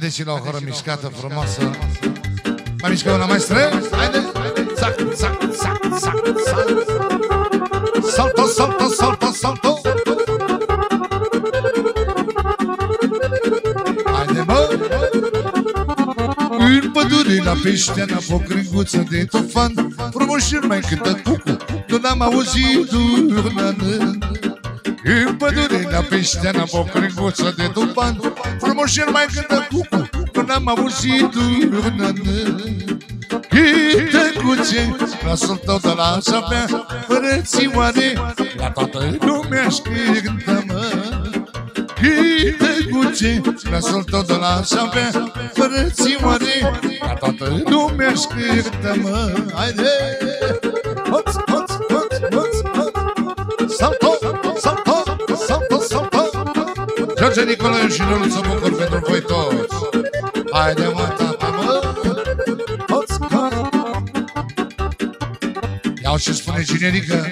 Haideți și la o horă mișcată frumoasă. Mai mișcă una mai strâns. Haide. Zac, zac, zac, zac, zac. Salto, salto, salto, salto. Haide, mă. În pădure la peșteana Pe o cringuță de tufan Frumos și mai cântă cucu Nu n-am auzit urnană În pădure la peșteana Pe o cringuță de tufan Frumos și mai cântă cucu Nu n-am auzit urnană Câte cuțe Glasul tău de la șapea Fără țioare La toată lumea-și cântă mă. Câte guce Glasul tău de la șapea Fără țioare La toată lumea șcârtă mă. Haide! Hoț, hoț, hoț, hoț, hoț! Salto, salto, George Nicolae și Lulu să bucur pentru voi toți. Haide mă, tata, mă. Hoț, hoț Iau și spune generică.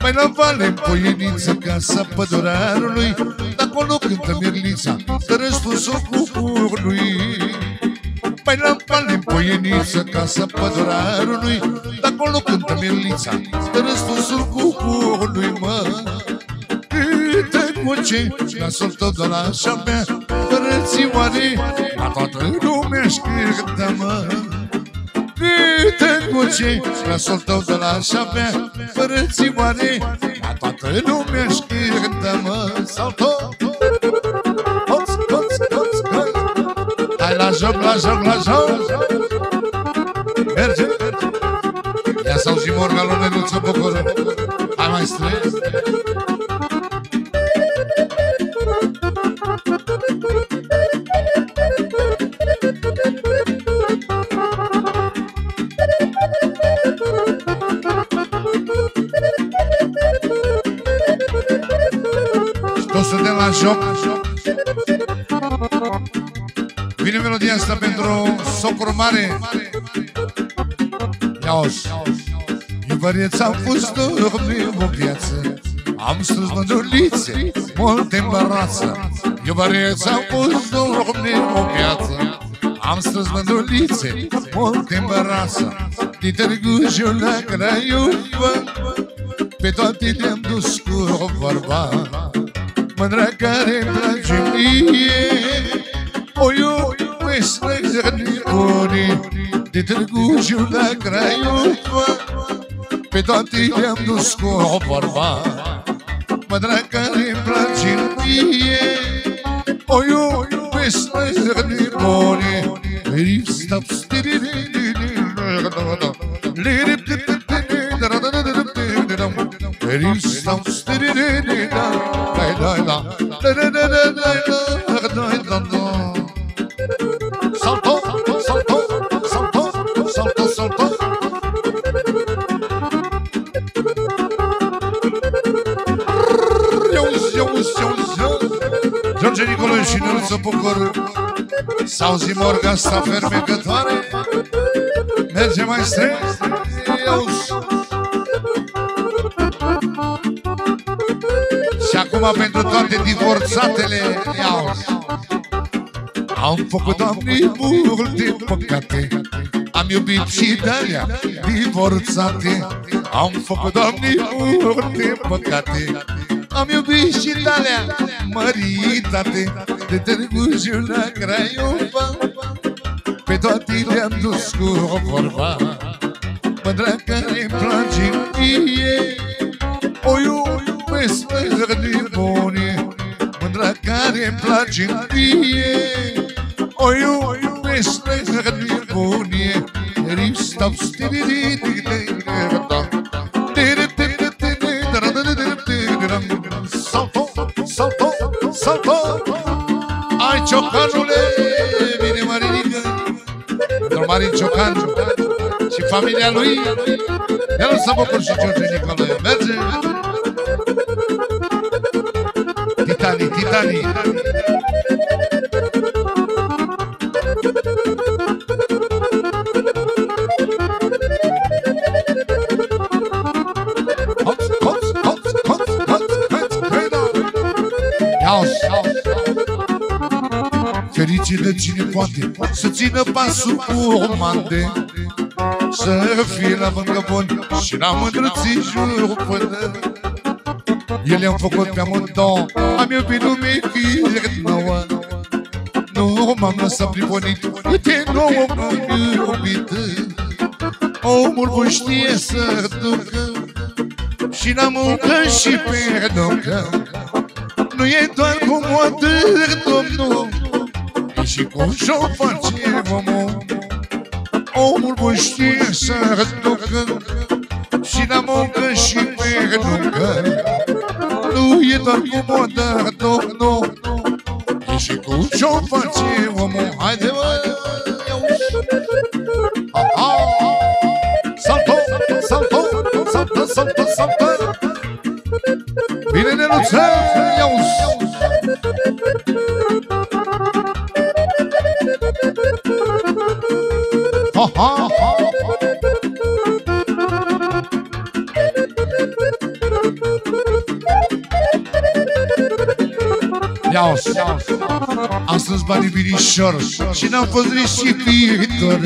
Mai la vale în poieniță Casa pădurarului De acolo cântă Mirlița Dă răspunsul cucurului Mai la vale în poieniță Casa pădurarului De acolo cântă Mirlița Dă răspunsul cucurului mă Câte cuce Glasul tău de la șapea Fără țioare La toată lumea șcântă mă. Câte guce Glasul tău de la șapea Fără țioare La toată lumea șcântă mă. Salto Hoț, hoț, hoț, hoț. Hai la joc, la joc, la joc. Merge, merge. Ia să auzim organul Nenuță Bucură Hai mai strâns la joc. Vine melodia asta pentru socru mare. Ia-o-ți Iubăreț am fost dormim o viață. Am strâns mânulițe, multe îmbărață. Iubăreț am fost dormim o viață. Am strâns mânulițe, multe îmbărață. De Târgu Jiu la Craiova Pe toate le-am dus cu vorba Mândra care-mi place mie O iubesc răzărnicune De Târgu Jiu la Craiova Pe toate le-am dus cu vorba Mândra care-mi place mie O iubesc răzărnicune Lirip stop Lirip stop Salto, George Nicolae și Neluță Bucur Să auzim orga asta fermecătoare. Merge mai strâns Și acum pentru toate divorțatele Iau. Am făcut, Doamne, multe păcate. Am iubit și de-alea divorțate. Am făcut, Doamne, multe păcate. Am iubit și de-alea măritate De Târgu Jiu la Craiova Pe toate le-am dus cu vorba Mândra care-mi place mie. O iubesc nebune Mândra care-mi place mie. O iubesc nebune Rip stop Salto, Ciocan Și familia lui? El să bucur și George Nicolae. Merge. Titanii, titanii hops, hops, Ia-o-ți, ia-o-ți, ia-o-ți. Fericit cine poate să țină pasul cu mande Să fie la mângă bun și la mândrățișul până. Eu le-am făcut pe amândouă Am iubit lumii nouă. Nu m-am lăsat privonit Uite nouă m-am iubit Omul bun știe să ducă Și la muncă și pe ducă Nu e doar cu modăr, domnul. E și cu și-o face omul Omul bun știe să ducă Și la muncă și pe ducă Nu e doar cu modăr, domnul E și cu și-o face omul Haide mă, iau Salto, salto, salto, salto, salto Bine ne Iau Astăzi banii binișor Și n-am fost risipitor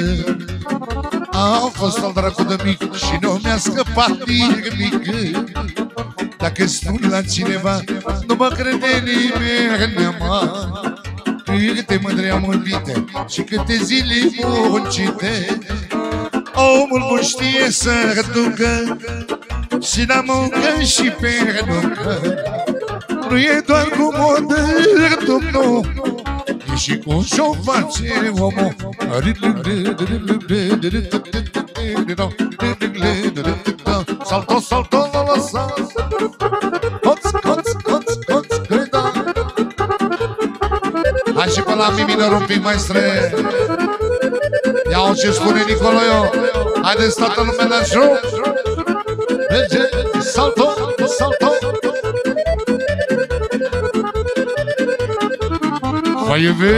Am fost al dracu de mic Și nu mi-a scăpat nimic. Dacă spun la cineva Nu mă crede nimeni mă Câte mândre am învite Și câte zile muncite. Omul bun știe să ducă Și la muncă și pe muncă nu e doar cu modăr, domnul. E și cu și-o face omul. Salto, salto, la lăsa Coț, coț, coț, coț, greda Hai și pe la mimină un pic, maestre. Ia-o ce spune Nicoloio Haideți toată lumea la joc. Merge, salto, salto Vai iubi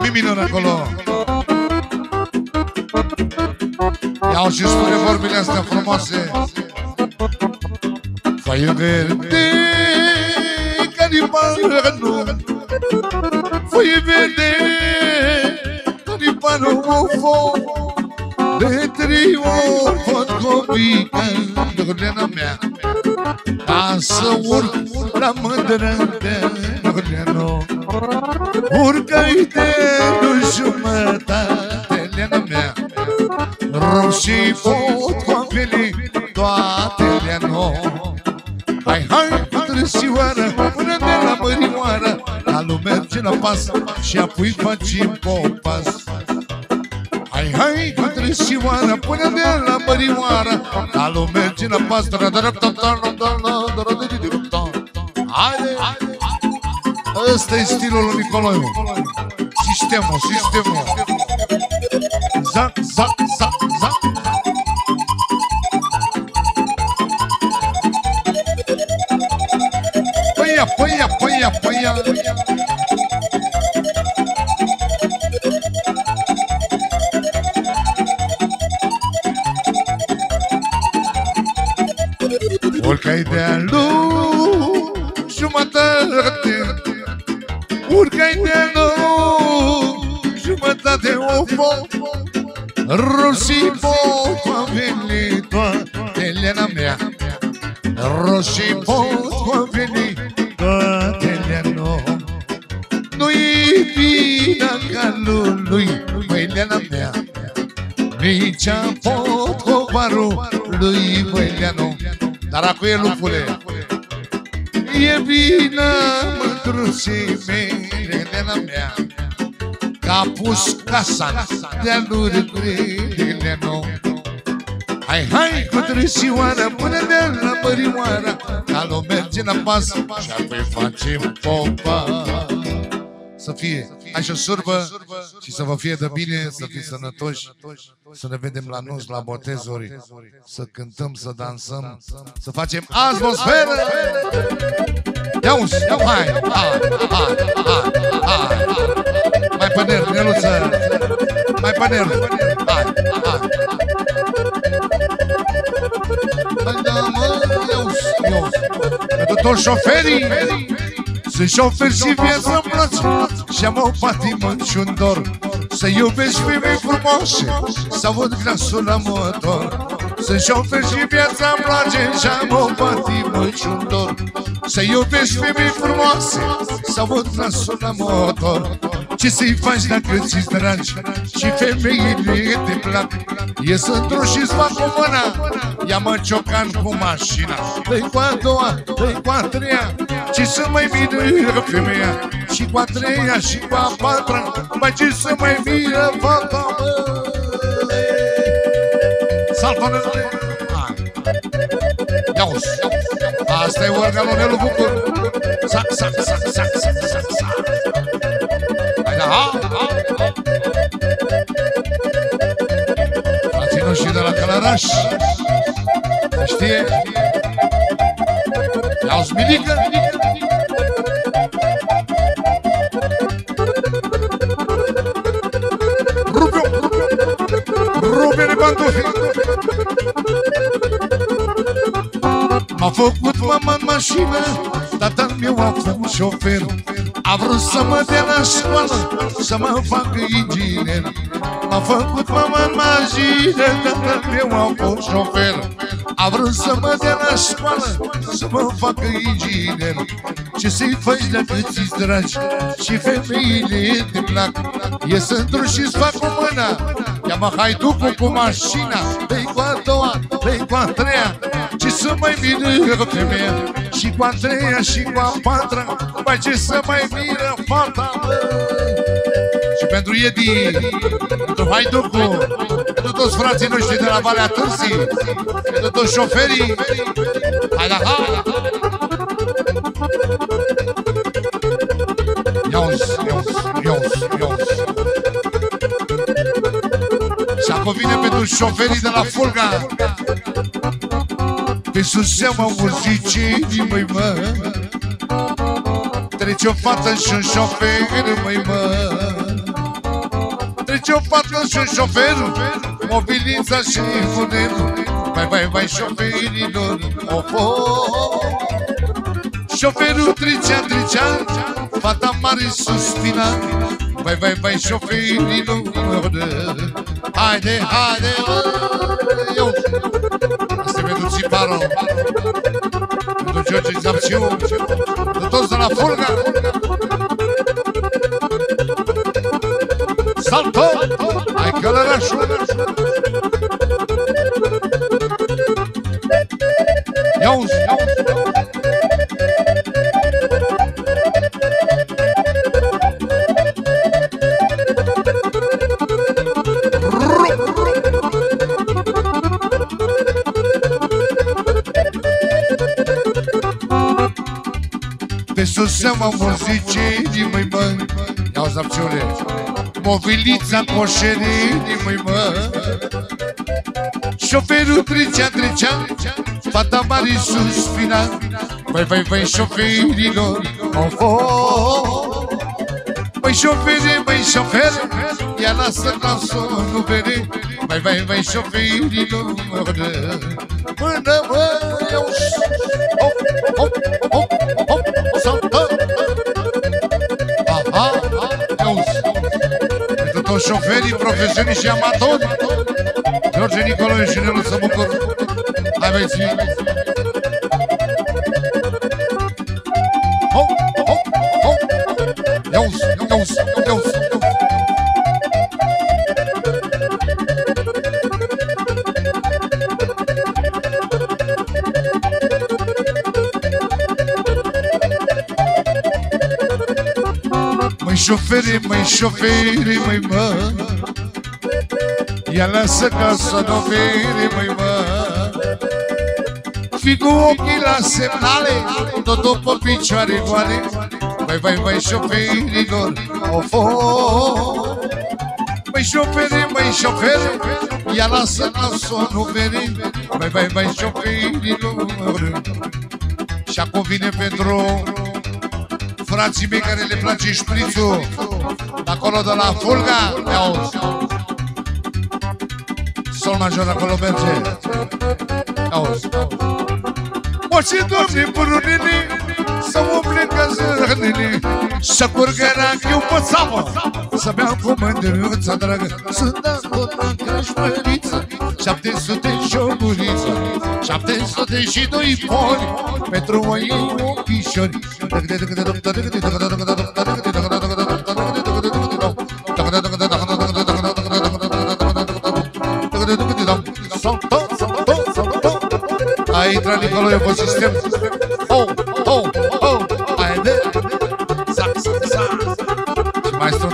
Mi minor acolo. Iau și spune vorbile astea frumoase. Vai iubi Caribanul Vai iubi Caribanul ufo De triumfă comică Dorleana mea ca să urc la mândră de Norleanu Urcă-i de jumătate, Lena mea. Roșii pot confeli toate, Leanu Hai, hai, trăsioară, până de la mărioară. Alu merge la pas și apoi facem popas Hai, hai, cu trăsioară, până de la mărioară. Alu merge la pas, Haide! Ăsta e stilul lui Nicoloiu. Sistemul, sistemul. Zac, zac, zac, zac. Păia, păia, păia, păia. Urcă-i jumătate O foc roșii pot a venit toate Elena mea. Roșii pot a venit toate Elena. Nu-i vina calului Măi, Elena mea. Nici a pot covarul lui Măileanu Dar acu e lupule. E bine mândruții mei Elena mea Că a pus casa de-a lui Măileanu Hai, hai cu trăsioară până de la mărioară Ca l merge la pas și apoi facem popa. Să fie, hai și o surbă și să vă fie de bine, să fiți sănătoși, să ne vedem la nunți, la botezuri, să cântăm, să dansăm, să facem atmosferă! Ia uși, ia hai, hai, hai, hai, hai, mai pe nerv, Neluță, mai pe nerv, hai, hai, Hai, da, mă, ia uși, ia uși, pentru toți șoferii, Sunt șofer și viața îmi place Și am o patimă și un dor. Să iubesc femei frumoase Să aud glasul la motor Sunt șofer și viața îmi place Și am o patimă și un dor Să iubesc femei frumoase Să aud glasul la motor. Ce să-i faci dacă ți-i dragi? Și femeile te plac. Ies într-o și-ți fac cu mâna Ia-mă ciocan cu mașina. Dă-i cu a doua, dă-i cu a treia. Ce să mai miră femeia? Și cu a treia și cu a patra. Mai ce să mai miră fata mă Saltonele Ia-uzi Asta e organonelul bucur Sac, sac, sac, sac, sac, sac, sac ha, ha, ha. Frații noștri de la Călăraș Știe? Iau-ți milică? Rupe-o! Rupe-ne pantofi! M-a făcut mama în mașină Tatăl meu a fost șofer. A vrut să mă dea la școală Să mă facă inginer. M-a făcut mama în mașină Tatăl meu a fost șofer. A vrut să mă dea la școală Să mă facă inginer. Ce să-i faci dacă ți-ți dragi Și femeile te plac? Ies într și-ți fac cu mâna Ia-mă haiducul cu mașina Dă-i cu a doua, dă-i cu a treia Ce să mai miră femeia? Și cu a treia și cu a patra Mai ce să mai miră fata? Și pentru Edi Pentru haiducul Pentru toți frații noștri de la Valea Târsii Pentru toți șoferii. Hai la hai pentru șoferii de la Fulga. Pe sus seama muzicii, măi mă. Trece o fată și un șofer, măi mă. Trece o fată și un șofer Mobilița și funerul Vai, vai, vai, șoferilor Of, of Șoferul tricea, tricea Fata mare suspina Vai, vai, vai, șoferilor Haide, haide, eu Asta e pentru Țiparo Pentru George Zapciu De toți de la Fulga Salto! Hai călărașul! Ia-uzi, ia-uzi! Pe sus seama muzicii, măi mă Iau zapciune Movilița coșerii, măi mă Șoferul trecea, trecea Fata mare suspina Vai, vai, vai, șoferilor Of, oh Măi șofere, măi șofere Ia lasă glasul, nu vede Vai, vai, vai, șoferilor Mână, mă, eu Hop, hop, hop, hop Saltă Aha, eu Pentru toți șoferii, profesioniști și amatori George Nicolae și Nelu să bucur Hai băieți Hop, hop, hop Ia-uzi, ia-uzi, ia-uzi Măi șofere, măi șofere, măi mă. Ia lasă ca să nu vede, măi mă. Fi cu ochii la semnale Tot pe picioare goale. Vai, vai, vai, șoferilor Of, oh Măi șofere, măi șofere Ia lasă ca să nu vede Vai, vai, vai, șoferilor. Și acum vine pentru frații mei care le place șprițul. Acolo de la Fulga Ia-uzi Sol major acolo merge Auzi. O și domne părunene Să umple căzările Să curgă rachiu pe țapă Să beau cu mândruța dragă Să dau tot la crășmăriță 700 și o guriță 700 și doi poli Pentru o ei ochișori. A intrat Nicolae pe sistem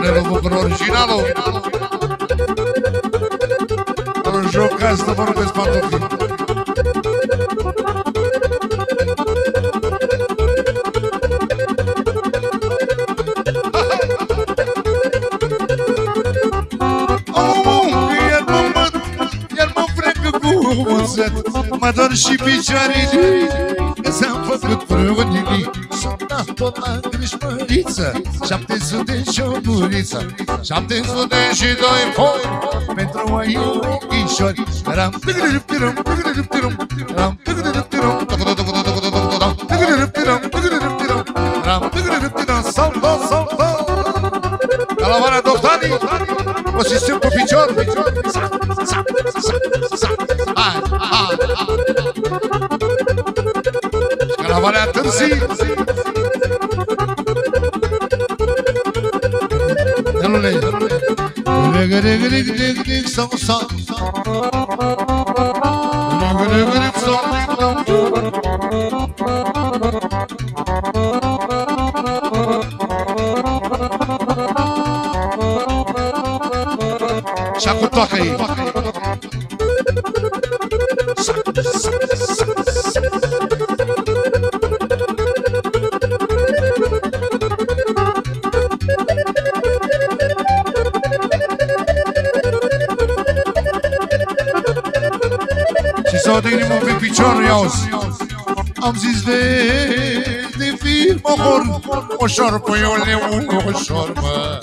Și mai stunelul bucur originalul Îl jocați să vă rupeți pantofii. Mă dor și picioarele. Că s-am făcut prunile Sunt dat tot la grișmăriță 700 și o guriță 700 și doi foi Pentru o ochișori Ram tâgărâp tirum tâgărâp tirum Ram tâgărâp tirum tâgărâp tirum tâgărâp tirum Ram tâgărâp tirum Salto, salto Calavana Doftani O sistem cu picior Sac, sac, sac, sac Gâre, gâre, gâre, gâre, gâre, sam, sam Gâre, gâre, gâre, sam, Și acum toacă ei. Și să o tehnim un pic piciorul, ia Am zis de, de film, omor Ușor, puiule, ușor, mă.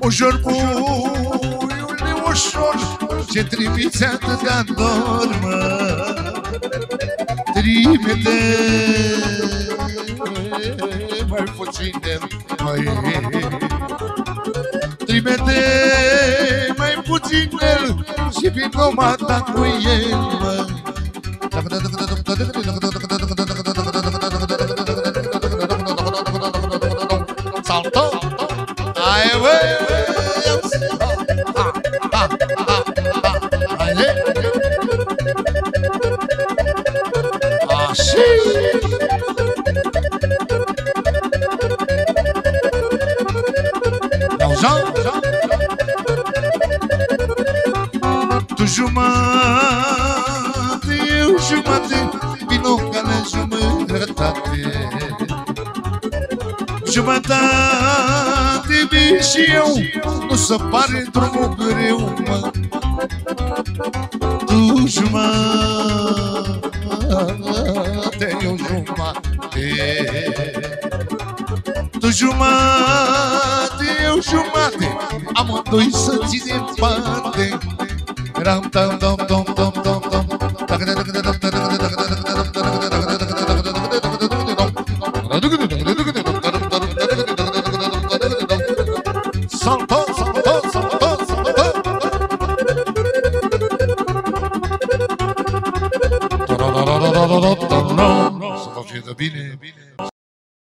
Ușor, puiule, ușor. Ce trimiți atâta dor, mă? Trimite mai puțin de mai Trimite mai puțin de și vin comanda cu el, mă Salto! Ai, băi! Așa! Jean, Jumătate vin și eu Nu se pare drumul greu, mă Tu jumate, eu jumate Tu jumate, eu jumate Amândoi să ținem parte Ram tam tam tam